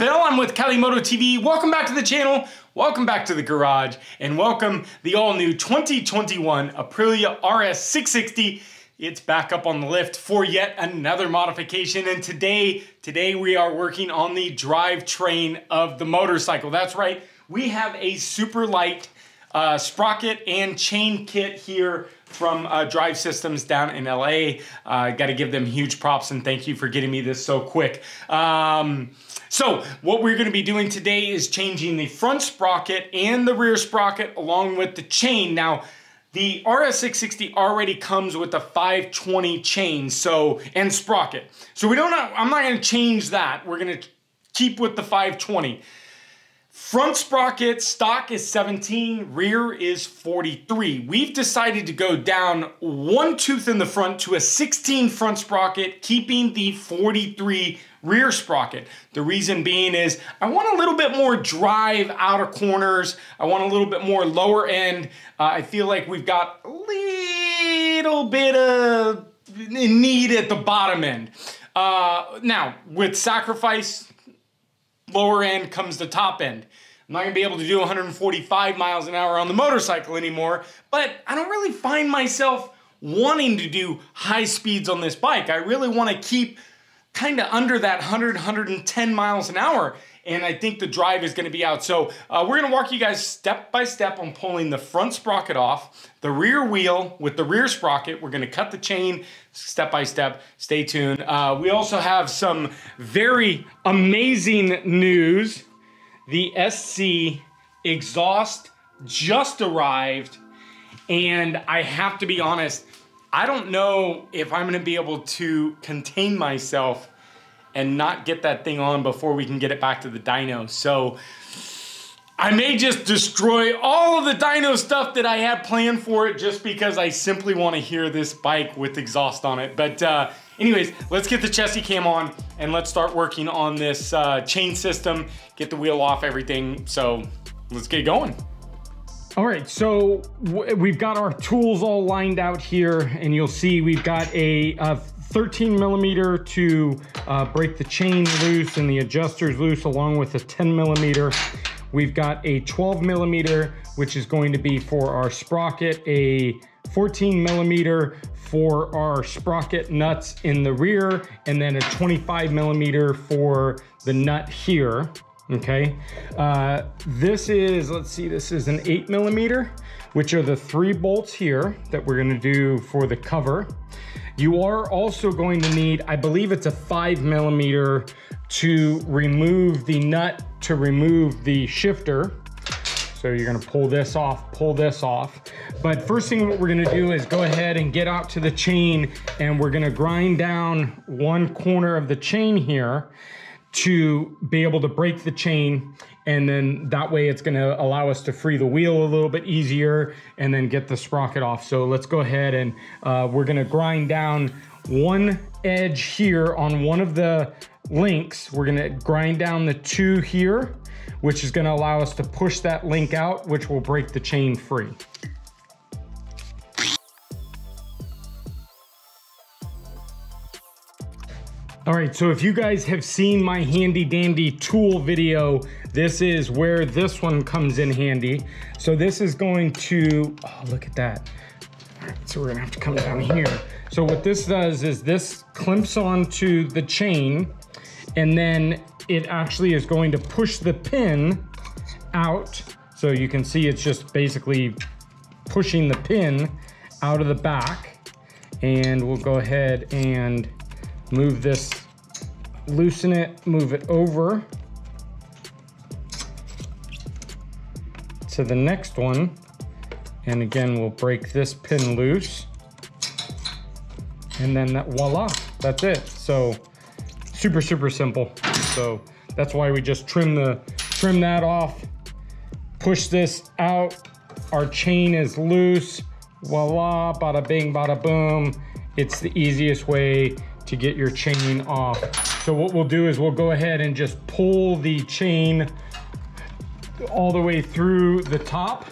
Bill. I'm with Cali Moto TV. Welcome back to the channel. Welcome back to the garage and welcome the all new 2021 Aprilia RS 660. It's back up on the lift for yet another modification. And today, today we are working on the drivetrain of the motorcycle. That's right. We have a Superlite uh, sprocket and chain kit here from uh, Drive Systems down in LA. Uh, got to give them huge props and thank you for getting me this so quick. Um, so what we're going to be doing today is changing the front sprocket and the rear sprocket along with the chain. Now, the RS660 already comes with a 520 chain so and sprocket. So we don't I'm not going to change that. We're going to keep with the 520. Front sprocket stock is 17, rear is 43. We've decided to go down one tooth in the front to a 16 front sprocket, keeping the 43 rear sprocket. The reason being is I want a little bit more drive out of corners. I want a little bit more lower end. Uh, I feel like we've got a little bit of need at the bottom end. Uh, now, with sacrifice, lower end comes the top end. I'm not gonna be able to do 145 miles an hour on the motorcycle anymore, but I don't really find myself wanting to do high speeds on this bike. I really wanna keep kind of under that 100, 110 miles an hour. And I think the drive is gonna be out. So uh, we're gonna walk you guys step by step on pulling the front sprocket off, the rear wheel with the rear sprocket. We're gonna cut the chain step by step. Stay tuned. Uh, we also have some very amazing news. The SC exhaust just arrived. And I have to be honest, I don't know if I'm gonna be able to contain myself and not get that thing on before we can get it back to the dyno. So I may just destroy all of the dyno stuff that I had planned for it just because I simply want to hear this bike with exhaust on it. But uh, anyways, let's get the chassis cam on and let's start working on this uh, chain system, get the wheel off everything. So let's get going. All right, so we've got our tools all lined out here and you'll see we've got a, a 13 millimeter to uh, break the chain loose and the adjusters loose along with a 10 millimeter. We've got a 12 millimeter, which is going to be for our sprocket, a 14 millimeter for our sprocket nuts in the rear, and then a 25 millimeter for the nut here, okay? Uh, this is, let's see, this is an eight millimeter, which are the three bolts here that we're gonna do for the cover. You are also going to need, I believe it's a five millimeter to remove the nut to remove the shifter. So you're gonna pull this off, pull this off. But first thing what we're gonna do is go ahead and get out to the chain and we're gonna grind down one corner of the chain here to be able to break the chain and then that way it's gonna allow us to free the wheel a little bit easier and then get the sprocket off. So let's go ahead and uh, we're gonna grind down one edge here on one of the links. We're gonna grind down the two here, which is gonna allow us to push that link out, which will break the chain free. All right, so if you guys have seen my handy dandy tool video, this is where this one comes in handy. So this is going to, oh, look at that. All right, so we're gonna have to come down here. So what this does is this clamps onto the chain and then it actually is going to push the pin out. So you can see it's just basically pushing the pin out of the back. And we'll go ahead and move this, loosen it, move it over to the next one. And again, we'll break this pin loose. And then that, voila, that's it. So super, super simple. So that's why we just trim the trim that off, push this out. Our chain is loose. Voila, bada bing, bada boom. It's the easiest way to get your chain off. So what we'll do is we'll go ahead and just pull the chain all the way through the top.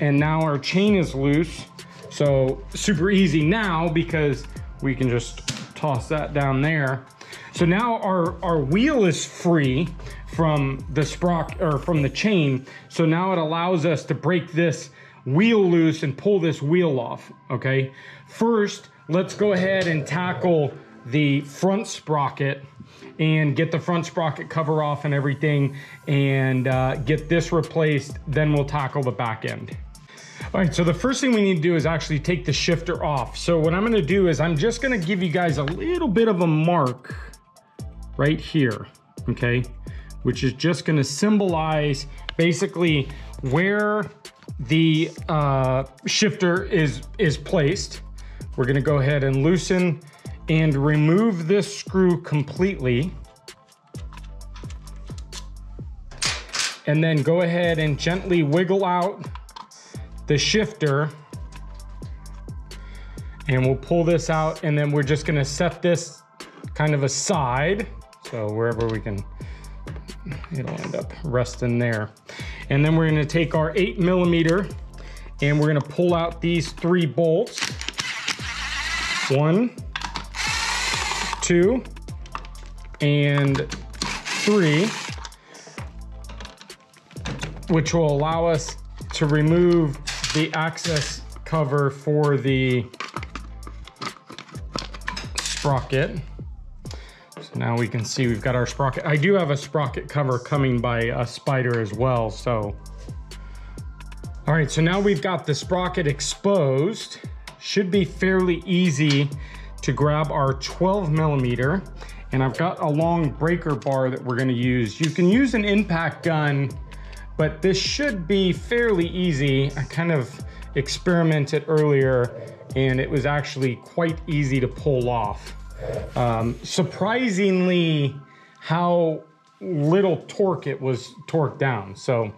And now our chain is loose. So super easy now because we can just toss that down there. So now our, our wheel is free from the sprock or from the chain. So now it allows us to break this wheel loose and pull this wheel off, okay? First, let's go ahead and tackle the front sprocket and get the front sprocket cover off and everything and uh, get this replaced. Then we'll tackle the back end. All right, so the first thing we need to do is actually take the shifter off. So what I'm gonna do is I'm just gonna give you guys a little bit of a mark right here, okay? Which is just gonna symbolize basically where the uh, shifter is, is placed. We're gonna go ahead and loosen and remove this screw completely. And then go ahead and gently wiggle out the shifter and we'll pull this out and then we're just gonna set this kind of aside. So wherever we can, it'll end up resting there. And then we're gonna take our eight millimeter and we're gonna pull out these three bolts. One, two, and three, which will allow us to remove the access cover for the sprocket. So now we can see we've got our sprocket. I do have a sprocket cover coming by a spider as well, so. All right, so now we've got the sprocket exposed. Should be fairly easy to grab our 12 millimeter and I've got a long breaker bar that we're gonna use. You can use an impact gun, but this should be fairly easy. I kind of experimented earlier and it was actually quite easy to pull off. Um, surprisingly, how little torque it was torqued down. So,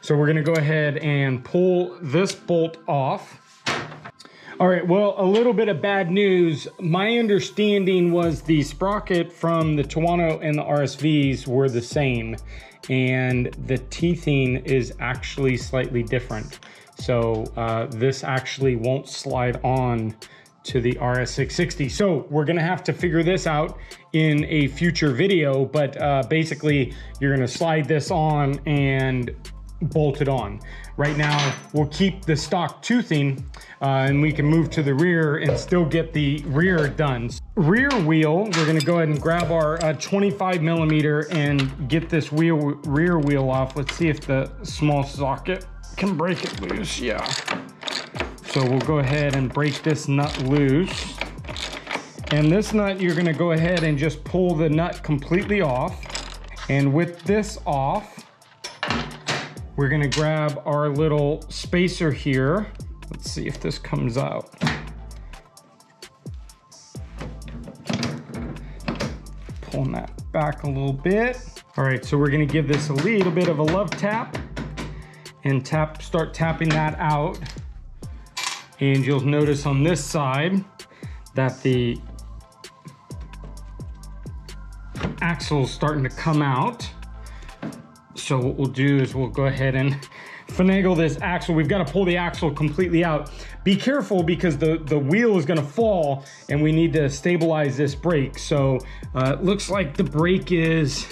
so we're gonna go ahead and pull this bolt off. All right, well, a little bit of bad news. My understanding was the sprocket from the Tuono and the RSVs were the same, and the teething is actually slightly different. So uh, this actually won't slide on to the RS660. So we're gonna have to figure this out in a future video, but uh, basically you're gonna slide this on and bolted on. Right now, we'll keep the stock toothing uh, and we can move to the rear and still get the rear done. Rear wheel, we're gonna go ahead and grab our uh, 25 millimeter and get this wheel rear wheel off. Let's see if the small socket can break it loose, yeah. So we'll go ahead and break this nut loose. And this nut, you're gonna go ahead and just pull the nut completely off. And with this off, we're gonna grab our little spacer here. Let's see if this comes out. Pulling that back a little bit. All right, so we're gonna give this a little bit of a love tap and tap, start tapping that out. And you'll notice on this side that the axle's starting to come out. So what we'll do is we'll go ahead and finagle this axle. We've got to pull the axle completely out. Be careful because the, the wheel is going to fall and we need to stabilize this brake. So uh, it looks like the brake is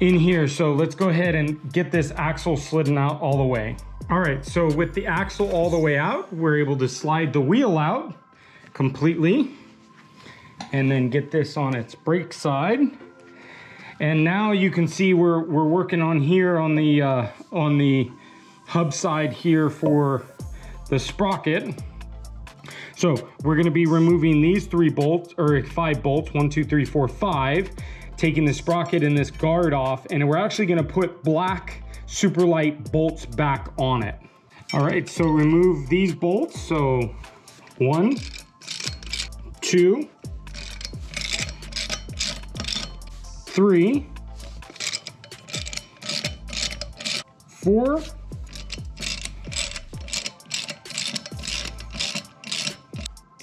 in here. So let's go ahead and get this axle slidden out all the way. All right, so with the axle all the way out, we're able to slide the wheel out completely and then get this on its brake side. And now you can see we're, we're working on here on the, uh, on the hub side here for the sprocket. So we're gonna be removing these three bolts, or five bolts, one, two, three, four, five, taking the sprocket and this guard off, and we're actually gonna put black Superlite bolts back on it. All right, so remove these bolts. So one, two, three, four,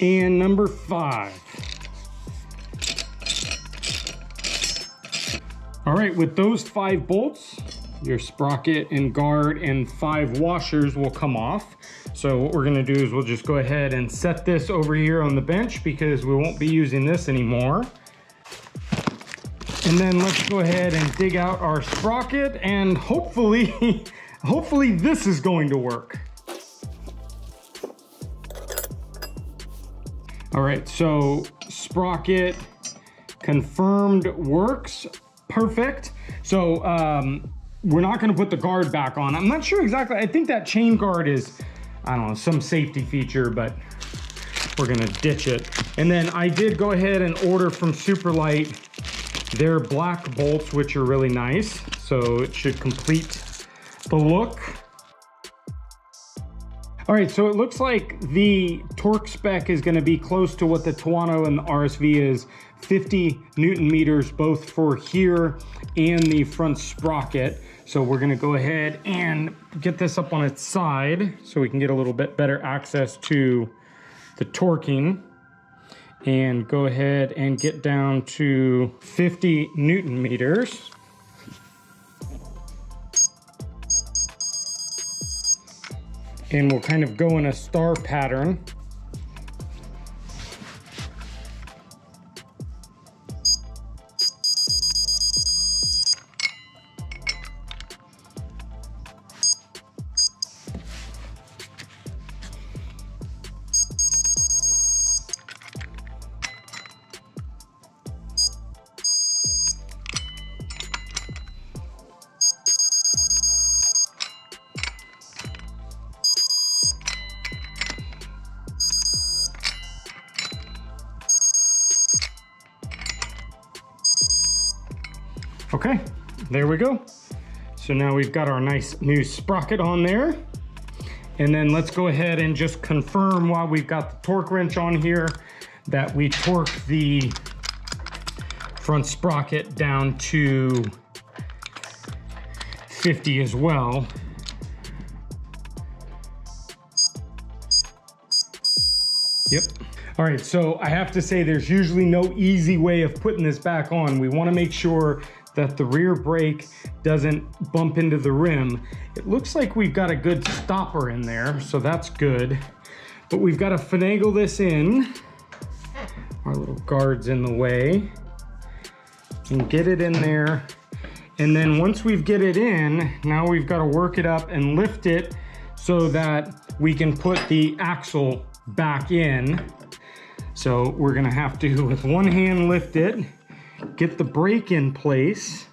and number five. All right, with those five bolts, your sprocket and guard and five washers will come off. So what we're gonna do is we'll just go ahead and set this over here on the bench because we won't be using this anymore. And then let's go ahead and dig out our sprocket and hopefully, hopefully this is going to work. All right, so sprocket confirmed works, perfect. So um, we're not gonna put the guard back on. I'm not sure exactly, I think that chain guard is, I don't know, some safety feature, but we're gonna ditch it. And then I did go ahead and order from Superlite their black bolts, which are really nice. So it should complete the look. All right, so it looks like the torque spec is gonna be close to what the Tuono and the RSV is, 50 Newton meters, both for here and the front sprocket. So we're gonna go ahead and get this up on its side so we can get a little bit better access to the torquing and go ahead and get down to 50 Newton meters. and we'll kind of go in a star pattern. Okay, there we go. So now we've got our nice new sprocket on there. And then let's go ahead and just confirm while we've got the torque wrench on here that we torque the front sprocket down to 50 as well. Yep. All right, so I have to say there's usually no easy way of putting this back on. We wanna make sure that the rear brake doesn't bump into the rim. It looks like we've got a good stopper in there, so that's good. But we've got to finagle this in. Our little guard's in the way. And get it in there. And then once we've get it in, now we've got to work it up and lift it so that we can put the axle back in. So we're gonna have to, with one hand, lift it, get the brake in place.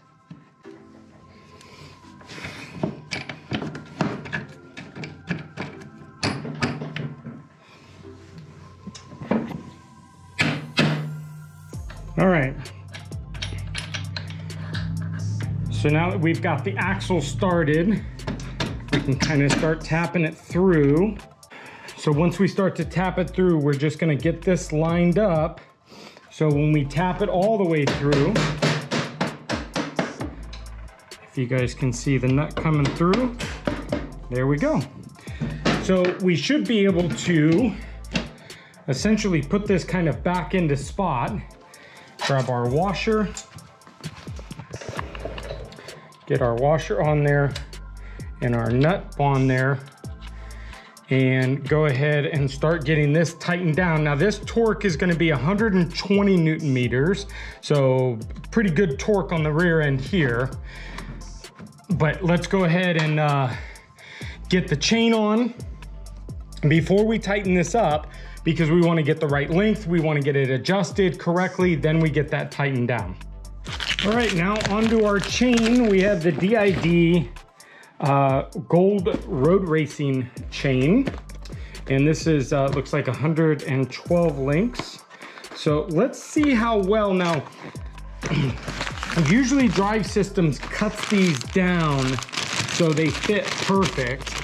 All right. So now that we've got the axle started, we can kind of start tapping it through. So once we start to tap it through, we're just gonna get this lined up so when we tap it all the way through, if you guys can see the nut coming through, there we go. So we should be able to essentially put this kind of back into spot. Grab our washer, get our washer on there and our nut on there and go ahead and start getting this tightened down. Now this torque is gonna be 120 Newton meters, so pretty good torque on the rear end here. But let's go ahead and uh, get the chain on before we tighten this up because we wanna get the right length, we wanna get it adjusted correctly, then we get that tightened down. All right, now onto our chain. We have the DID uh, gold road racing chain. And this is, uh, looks like 112 links. So let's see how well now, usually drive systems cuts these down so they fit perfect.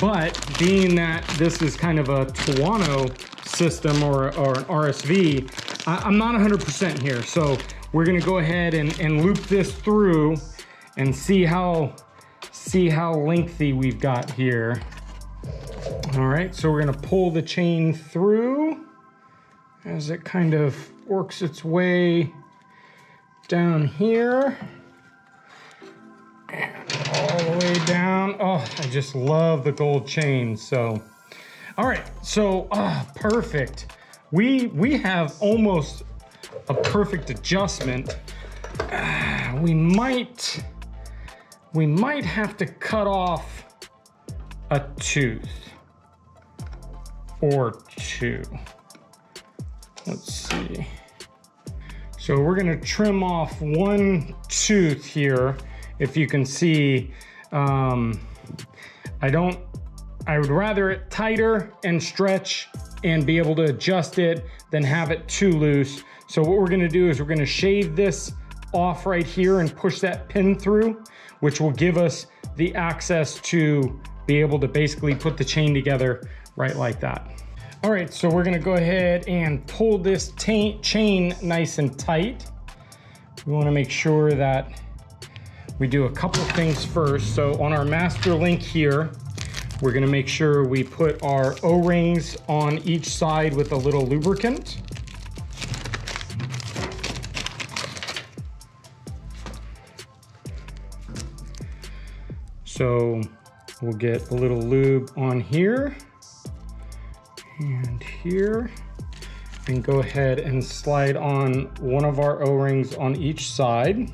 But being that this is kind of a Tuono system or, or an RSV, I, I'm not 100% here. So we're gonna go ahead and, and loop this through and see how see how lengthy we've got here. All right, so we're gonna pull the chain through as it kind of works its way down here. And all the way down. Oh, I just love the gold chain, so. All right, so, oh, perfect. We, we have almost a perfect adjustment uh, we might, we might have to cut off a tooth or two. Let's see. So we're gonna trim off one tooth here. If you can see, um, I don't, I would rather it tighter and stretch and be able to adjust it than have it too loose. So what we're gonna do is we're gonna shave this off right here and push that pin through, which will give us the access to be able to basically put the chain together right like that. All right, so we're gonna go ahead and pull this chain nice and tight. We wanna make sure that we do a couple things first. So on our master link here, we're gonna make sure we put our O-rings on each side with a little lubricant. So we'll get a little lube on here and here and go ahead and slide on one of our O-rings on each side.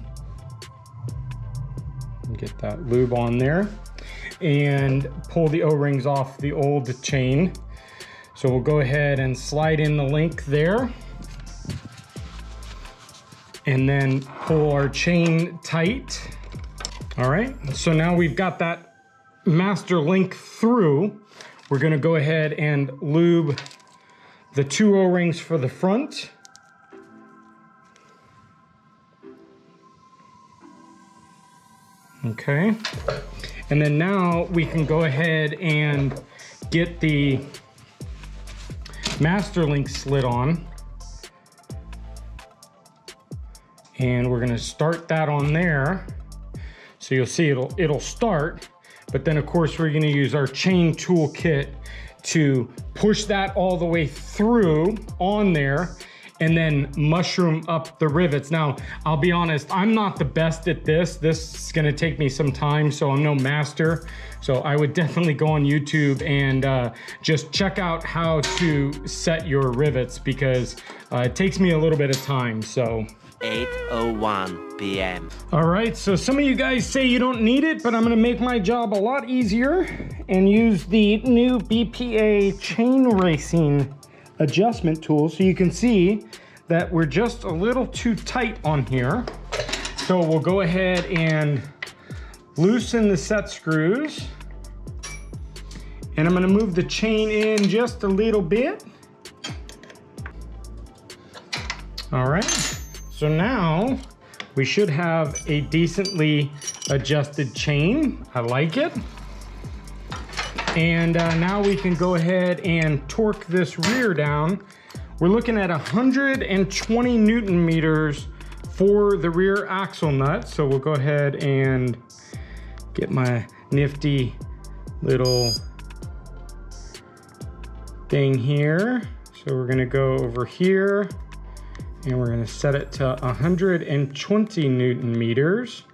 Get that lube on there and pull the O-rings off the old chain. So we'll go ahead and slide in the link there and then pull our chain tight. All right, so now we've got that master link through. We're gonna go ahead and lube the two O-rings for the front. Okay. And then now we can go ahead and get the master link slid on. And we're gonna start that on there. So you'll see it'll, it'll start, but then of course we're gonna use our chain tool kit to push that all the way through on there and then mushroom up the rivets. Now, I'll be honest, I'm not the best at this. This is gonna take me some time, so I'm no master. So I would definitely go on YouTube and uh, just check out how to set your rivets because uh, it takes me a little bit of time, so. 8.01 p.m. All right, so some of you guys say you don't need it, but I'm gonna make my job a lot easier and use the new BPA chain racing adjustment tool so you can see that we're just a little too tight on here. So we'll go ahead and loosen the set screws. And I'm gonna move the chain in just a little bit. All right, so now we should have a decently adjusted chain. I like it. And uh, now we can go ahead and torque this rear down. We're looking at 120 Newton meters for the rear axle nut. So we'll go ahead and get my nifty little thing here. So we're gonna go over here and we're gonna set it to 120 Newton meters.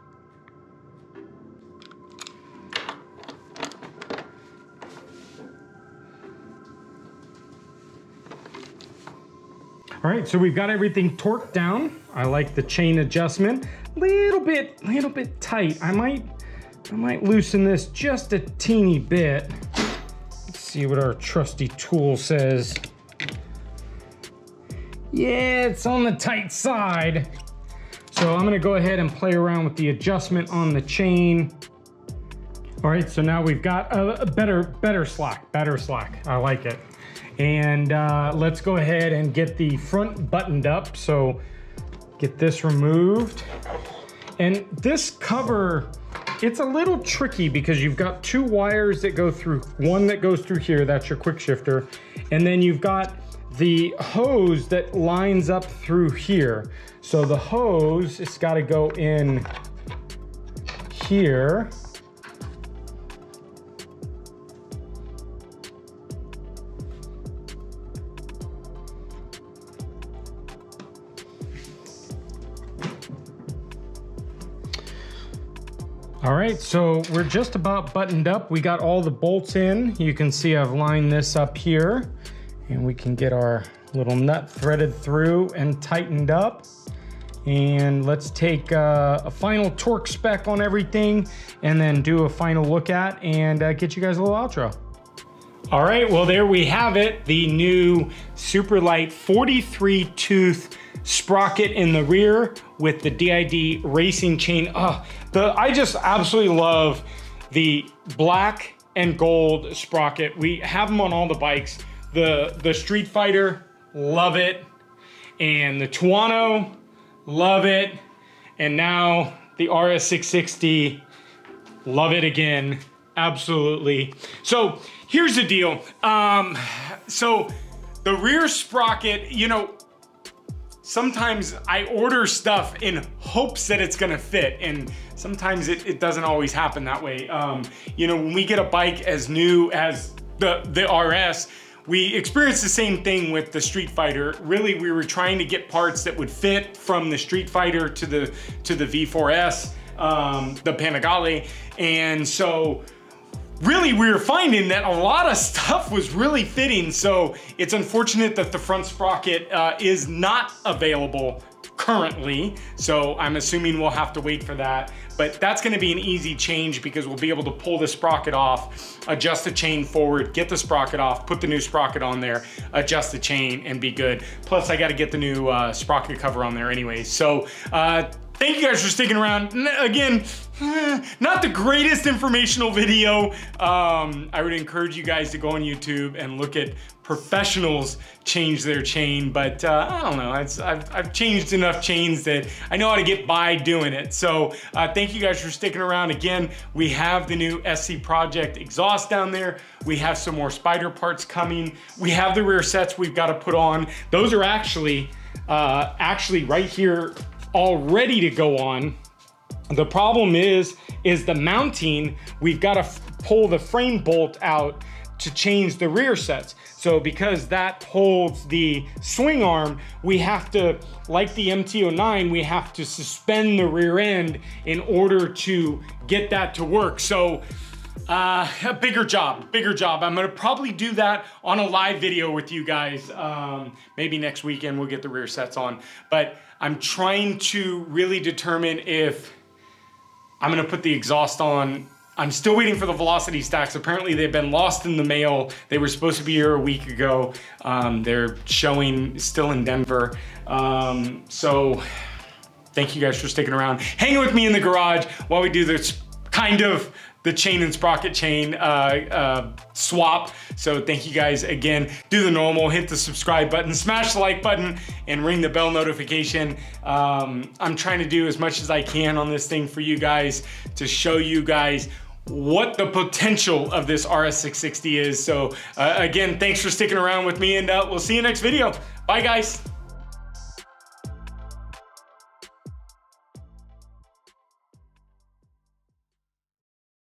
All right, so we've got everything torqued down. I like the chain adjustment. Little bit, little bit tight. I might, I might loosen this just a teeny bit. Let's see what our trusty tool says. Yeah, it's on the tight side. So I'm gonna go ahead and play around with the adjustment on the chain. All right, so now we've got a, better, better slack, better slack. I like it. And uh, let's go ahead and get the front buttoned up. So get this removed. And this cover, it's a little tricky because you've got two wires that go through, one that goes through here, that's your quick shifter. And then you've got the hose that lines up through here. So the hose, it's gotta go in here. All right, so we're just about buttoned up. We got all the bolts in. You can see I've lined this up here and we can get our little nut threaded through and tightened up. And let's take uh, a final torque spec on everything and then do a final look at and uh, get you guys a little outro. All right, well there we have it. The new Superlite 43 tooth sprocket in the rear with the DID racing chain. Oh, the I just absolutely love the black and gold sprocket. We have them on all the bikes. The, the Streetfighter, love it. And the Tuono, love it. And now the RS660, love it again, absolutely. So here's the deal. Um, so the rear sprocket, you know, sometimes I order stuff in hopes that it's gonna fit and sometimes it, it doesn't always happen that way. Um, you know, when we get a bike as new as the, the RS, we experienced the same thing with the Streetfighter. Really, we were trying to get parts that would fit from the Streetfighter to the, to the V4S, um, the Panigale. And so really we were finding that a lot of stuff was really fitting. So it's unfortunate that the front sprocket uh, is not available currently. So I'm assuming we'll have to wait for that. But that's gonna be an easy change because we'll be able to pull the sprocket off, adjust the chain forward, get the sprocket off, put the new sprocket on there, adjust the chain and be good. Plus I gotta get the new uh, sprocket cover on there anyway. So uh, thank you guys for sticking around. Again, not the greatest informational video. Um, I would encourage you guys to go on YouTube and look at professionals change their chain, but uh, I don't know, I've, I've, changed enough chains that I know how to get by doing it. So uh, thank you guys for sticking around. Again, we have the new SC Project exhaust down there. We have some more Spider parts coming. We have the rear sets we've got to put on. Those are actually, uh, actually right here all ready to go on. The problem is, is the mounting, we've got to pull the frame bolt out to change the rear sets. So because that holds the swing arm, we have to, like the MT-09, we have to suspend the rear end in order to get that to work. So uh, a bigger job, bigger job. I'm gonna probably do that on a live video with you guys. Um, maybe next weekend we'll get the rear sets on. But I'm trying to really determine if I'm gonna put the exhaust on. I'm still waiting for the velocity stacks. Apparently they've been lost in the mail. They were supposed to be here a week ago. Um, they're showing still in Denver. Um, so thank you guys for sticking around. Hanging with me in the garage while we do this kind of the chain and sprocket chain uh, uh, swap. So thank you guys again. Do the normal, hit the subscribe button, smash the like button, and ring the bell notification. Um, I'm trying to do as much as I can on this thing for you guys to show you guys what the potential of this RS660 is. So uh, again, thanks for sticking around with me and uh, we'll see you next video. Bye guys.